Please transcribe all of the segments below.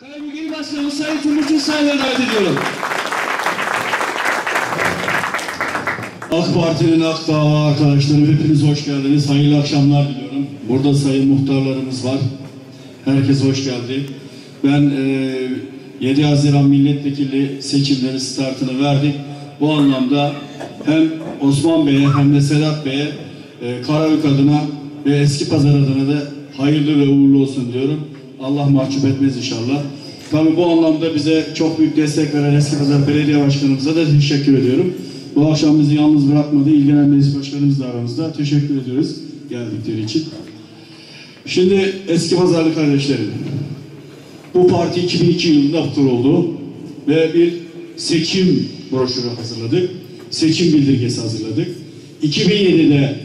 Karabük İl Başkanı Sayın Timuçin Sayın'a davet ediyorum. AK Parti'nin AK Dava arkadaşları hepiniz hoş geldiniz. Hayırlı akşamlar diliyorum. Burada sayın muhtarlarımız var. Herkes hoş geldi. Ben e, 7 Haziran milletvekili seçimleri startını verdik. Bu anlamda hem Osman Bey'e hem de Sedat Bey'e e, Karabük adına ve Eski Pazar adına da hayırlı ve uğurlu olsun diyorum. Allah mahcup etmez inşallah. Tabii bu anlamda bize çok büyük destek veren Eski Pazar Belediye Başkanımıza da teşekkür ediyorum. Bu akşam bizi yalnız bırakmadı. İlgilenen meclis başkanımız da aramızda. Teşekkür ediyoruz geldikleri için. Şimdi eski pazarlı kardeşlerim. Bu parti 2002 yılında kuruldu ve bir seçim broşürü hazırladık. Seçim bildirgesi hazırladık. 2007'de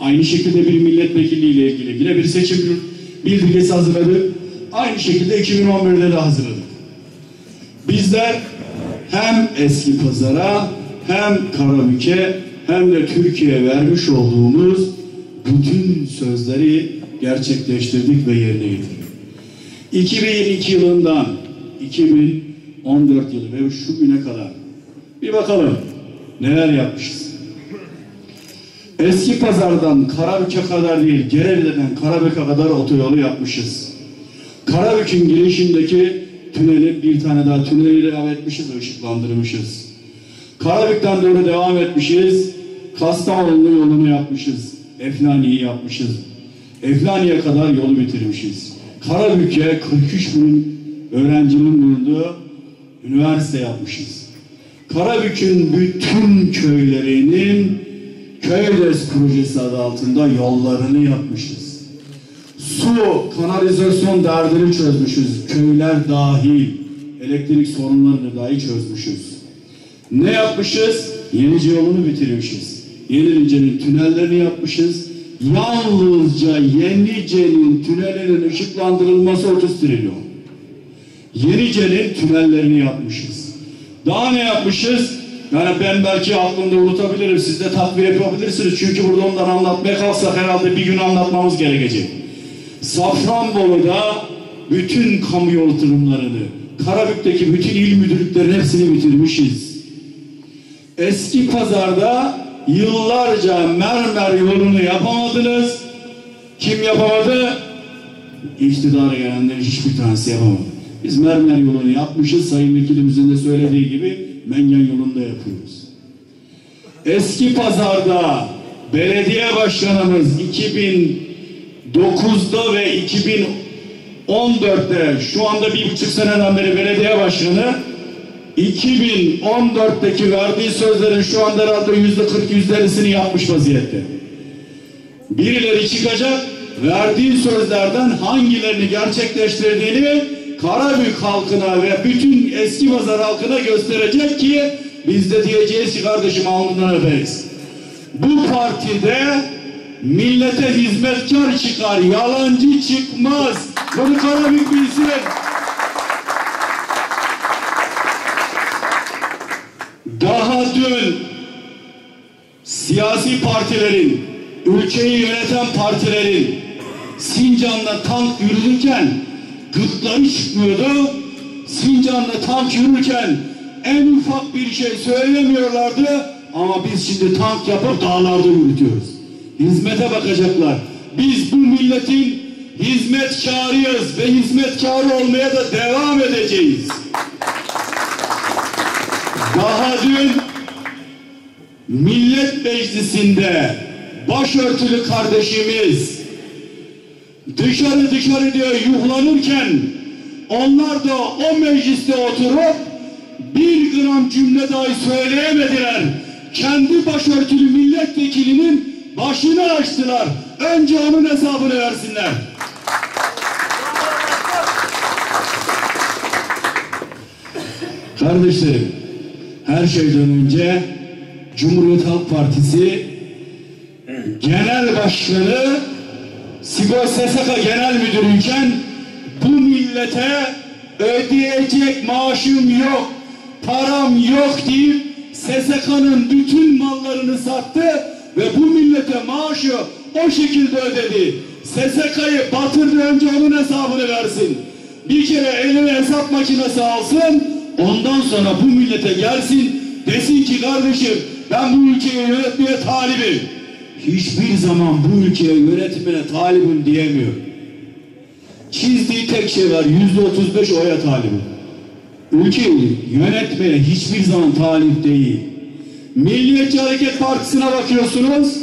aynı şekilde bir milletvekilliği ile ilgili yine bir seçim bildirgesi hazırladık. Aynı şekilde 2011'de de hazırladık. Bizler hem eski pazara hem Karabük'e hem de Türkiye'ye vermiş olduğumuz bütün sözleri gerçekleştirdik ve yerine getirdik. 2022 yılından 2014 yılı ve şu güne kadar bir bakalım neler yapmışız. Eski pazardan Karabük'e kadar değil, Gerevli'den Karabük'e kadar otoyolu yapmışız. Karabük'ün girişindeki tüneli bir tane daha tüneli ilave etmişiz, ışıklandırmışız. Karabük'ten doğru devam etmişiz. Kastamonu yolunu yapmışız. Eflani'yi yapmışız. Eflani'ye kadar yolu bitirmişiz. Karabük'e 43 bin öğrencinin bulunduğu üniversite yapmışız. Karabük'ün bütün köylerinin Köydes projesi adı altında yollarını yapmışız. Su, kanalizasyon derdini çözmüşüz. Köyler dahil. Elektrik sorunlarını dahi çözmüşüz. Ne yapmışız? Yenice yolunu bitirmişiz. Yenice'nin tünellerini yapmışız. Yalnızca Yenice'nin tünelinin ışıklandırılması 30 trilyon. Yenice'nin tünellerini yapmışız. Daha ne yapmışız? Yani ben belki aklımda unutabilirim. Siz de takviye yapabilirsiniz. Çünkü burada ondan anlatmaya kalksak herhalde bir gün anlatmamız gerekecek. Safranbolu'da bütün kamu yolturumlarını, Karabük'teki bütün il müdürlüklerin hepsini bitirmişiz. Eski pazarda yıllarca mermer yolunu yapamadınız. Kim yapamadı? İktidara gelenlerin hiçbir tanesi yapamadı. Biz mermer yolunu yapmışız. Sayın Vekilimizin de söylediği gibi Mengen yolunda yapıyoruz. Eski pazarda belediye başkanımız 2009'da ve 2014'te şu anda bir buçuk seneden beri belediye başkanı 2014'teki verdiği sözlerin şu anda herhalde yüzde 40 yüzde 50'sini yapmış vaziyette. Birileri çıkacak verdiği sözlerden hangilerini gerçekleştirdiğini Karabük halkına ve bütün eski pazar halkına gösterecek ki biz de diyeceğiz ki kardeşim alnından öperiz. Bu partide millete hizmetkar çıkar, yalancı çıkmaz. Bunu Karabük bilsin. Daha dün siyasi partilerin, ülkeyi yöneten partilerin Sincan'da tank yürürken gırtları çıkmıyordu. Sincan'da tank yürürken en ufak bir şey söylemiyorlardı. Ama biz şimdi tank yapıp dağlarda yürütüyoruz. Hizmete bakacaklar. Biz bu milletin hizmetkarıyız ve hizmetkarı olmaya da devam edeceğiz. Daha dün Millet Meclisi'nde başörtülü kardeşimiz dışarı dışarı diye yuhlanırken onlar da o mecliste oturup bir gram cümle dahi söyleyemediler. Kendi başörtülü milletvekilinin başını açtılar. Önce onun hesabını versinler. Kardeşlerim, her şeyden önce Cumhuriyet Halk Partisi Genel Başkanı Sigor SSK Genel Müdürüyken bu millete ödeyecek maaşım yok, param yok deyip SSK'nın bütün mallarını sattı ve bu millete maaşı o şekilde ödedi. SSK'yı batırdı önce onun hesabını versin. bir kere eline hesap makinesi alsın, ondan sonra bu millete gelsin, desin ki kardeşim ben bu ülkeyi yönetmeye talibim. Hiçbir zaman bu ülkeye yönetimine talibim diyemiyor. Çizdiği tek şey var, yüzde otuz beş oya talibim. Ülkeyi yönetmeye hiçbir zaman talip değil. Milliyetçi Hareket Partisi'ne bakıyorsunuz,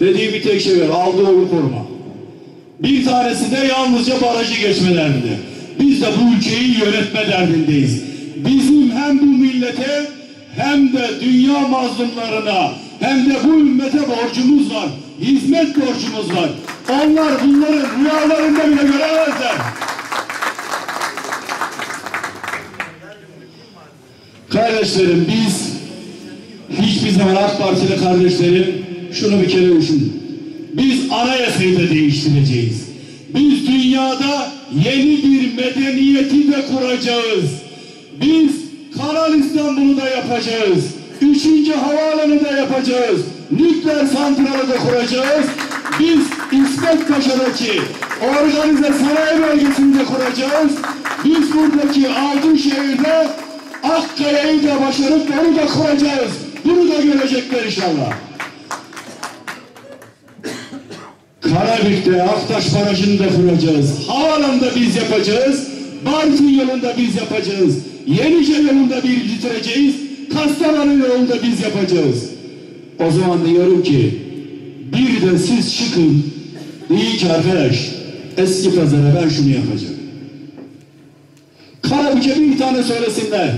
dediği bir tek şey var, aldığı oyu koruma. Bir tanesi de yalnızca barajı geçme derdinde. Biz de bu ülkeyi yönetme derdindeyiz. Bizim hem bu millete hem de dünya mazlumlarına hem de bu ümmete borcumuz var. Hizmet borcumuz var. Onlar bunları rüyalarında bile göremezler. Kardeşlerim biz zaman AK Partili kardeşlerim şunu bir kere düşünün. Biz anayasayı da değiştireceğiz. Biz dünyada yeni bir medeniyeti de kuracağız. Biz Kanal İstanbul'u da yapacağız. Üçüncü havaalanı da yapacağız. Nükleer santralı da kuracağız. Biz İsmet Paşa'daki organize sanayi bölgesini de kuracağız. Biz buradaki Altınşehir'de Akkaya'yı da başarıp onu da kuracağız. Bunu da görecekler inşallah. Karabük'te Aktaş Barajı'nı da kuracağız. Havaalanı da biz yapacağız. Bartın yolunda biz yapacağız. Yenice yolunda biz bitireceğiz. Kastamonu yolunda biz yapacağız. O zaman diyorum ki bir de siz çıkın deyin ki arkadaş eski pazara ben şunu yapacağım. Karabük'e bir tane söylesinler.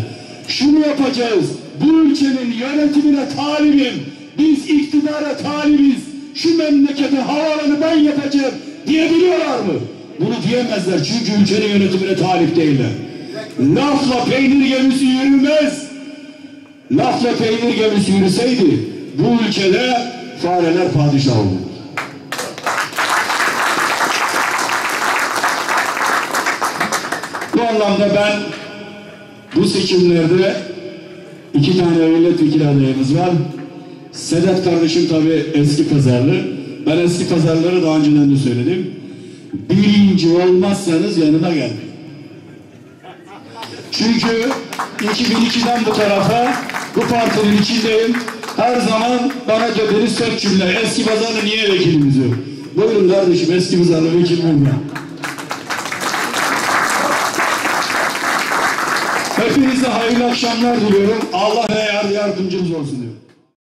Şunu yapacağız. Bu ülkenin yönetimine talibim. Biz iktidara talibiz. Şu memlekete havaalanı ben yapacağım diyebiliyorlar mı? Bunu diyemezler çünkü ülkenin yönetimine talip değiller. Lafla peynir gemisi yürümez. Lafla peynir gemisi yürüseydi bu ülkede fareler padişah olur. Bu anlamda ben bu seçimlerde iki tane milletvekili adayımız var. Sedat kardeşim tabii eski pazarlı. Ben eski pazarları daha önceden de söyledim. Birinci olmazsanız yanına gelmeyin. Çünkü 2002'den bu tarafa bu partinin içindeyim. Her zaman bana dediğiniz tek cümle. Eski pazarlı niye vekilimiz yok? Buyurun kardeşim eski pazarlı vekil bulma. Hepinize hayırlı akşamlar diliyorum. Allah ve yar yardımcınız olsun diyorum.